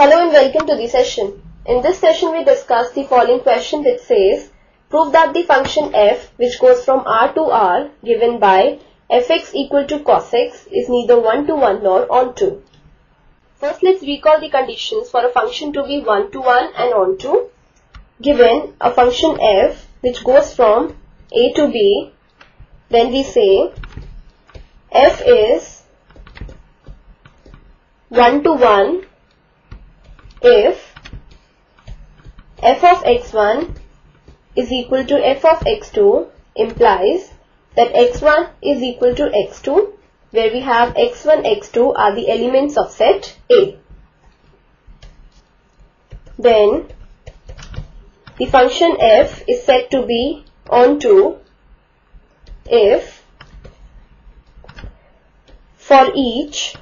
Hello and welcome to the session. In this session we discuss the following question which says prove that the function f which goes from r to r given by fx equal to cos x is neither 1 to 1 nor onto. First let's recall the conditions for a function to be 1 to 1 and onto. Given a function f which goes from a to b then we say f is 1 to 1 if f of x1 is equal to f of x2 implies that x1 is equal to x2 where we have x1, x2 are the elements of set A. Then the function f is said to be onto if for each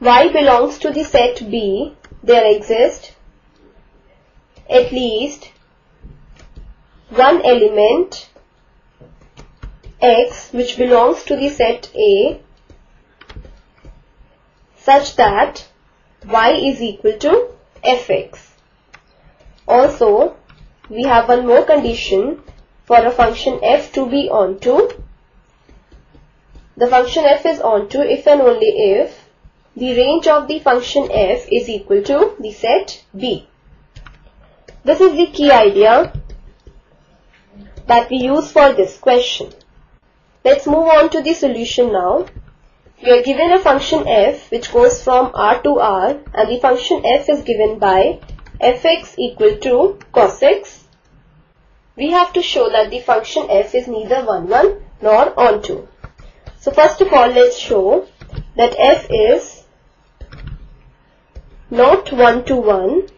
y belongs to the set B there exist at least one element x which belongs to the set A such that y is equal to fx. Also, we have one more condition for a function f to be onto. The function f is onto if and only if the range of the function f is equal to the set B. This is the key idea that we use for this question. Let's move on to the solution now. We are given a function f which goes from r to r and the function f is given by fx equal to cos x. We have to show that the function f is neither 1 1 nor onto. So first of all let's show that f is not 1 to 1.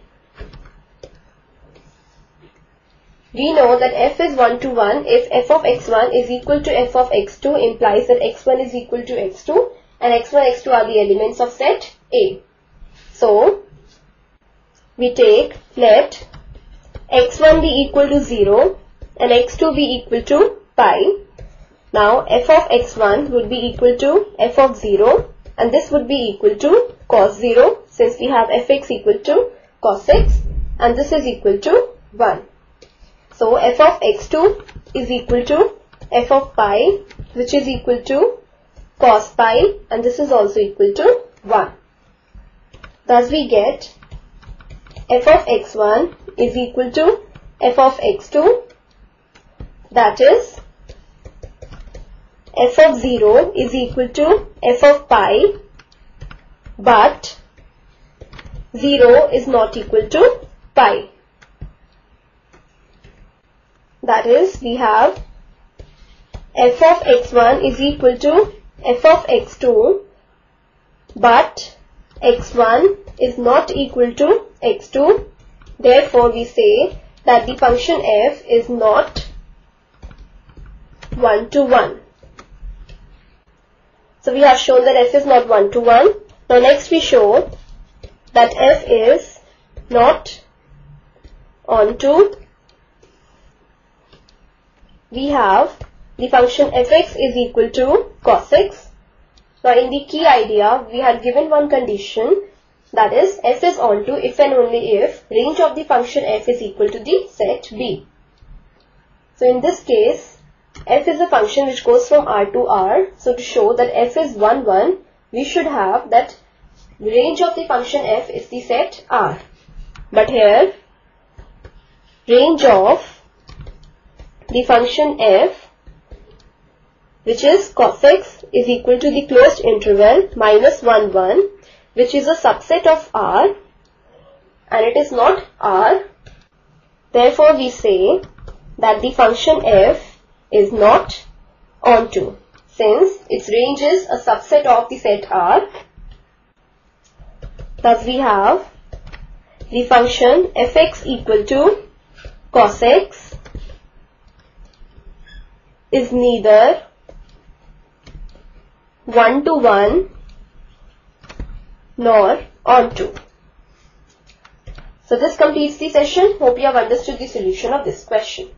We know that f is 1 to 1 if f of x1 is equal to f of x2 implies that x1 is equal to x2 and x1 x2 are the elements of set A. So, we take let x1 be equal to 0 and x2 be equal to pi. Now, f of x1 would be equal to f of 0 and this would be equal to cos 0 since we have fx equal to cos x and this is equal to 1. So f of x2 is equal to f of pi which is equal to cos pi and this is also equal to 1. Thus we get f of x1 is equal to f of x2 that is f of 0 is equal to f of pi but 0 is not equal to pi. That is we have f of x1 is equal to f of x2 but x1 is not equal to x2 therefore we say that the function f is not 1 to 1. So we have shown that f is not 1 to 1. Now next we show that f is not onto we have the function fx is equal to cos x. Now in the key idea we had given one condition that is f is onto if and only if range of the function f is equal to the set B. So in this case f is a function which goes from r to r. So to show that f is 1, 1, we should have that range of the function f is the set r. But here, range of the function f which is cos x is equal to the closed interval minus 1, 1 which is a subset of r and it is not r. Therefore, we say that the function f is not onto since its range is a subset of the set R. Thus we have the function fx equal to cos x is neither 1 to 1 nor onto. So this completes the session. Hope you have understood the solution of this question.